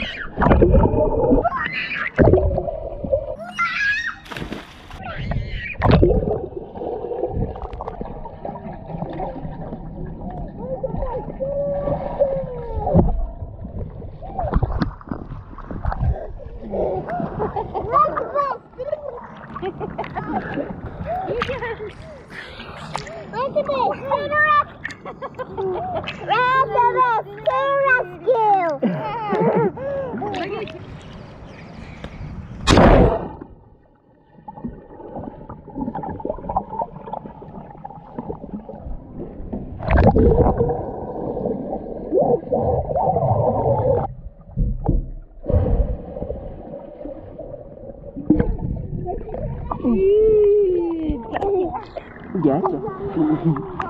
Look at this! Look at this! giả dạ, dạ.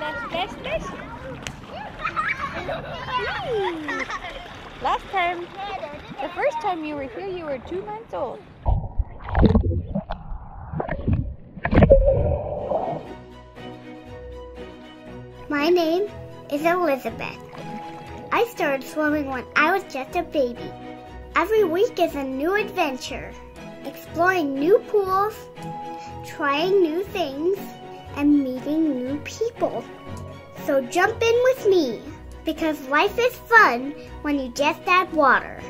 splash, splash. Last time, the first time you were here, you were two months old. My name is Elizabeth. I started swimming when I was just a baby. Every week is a new adventure, exploring new pools, trying new things, and meeting new people. So jump in with me because life is fun when you just add water.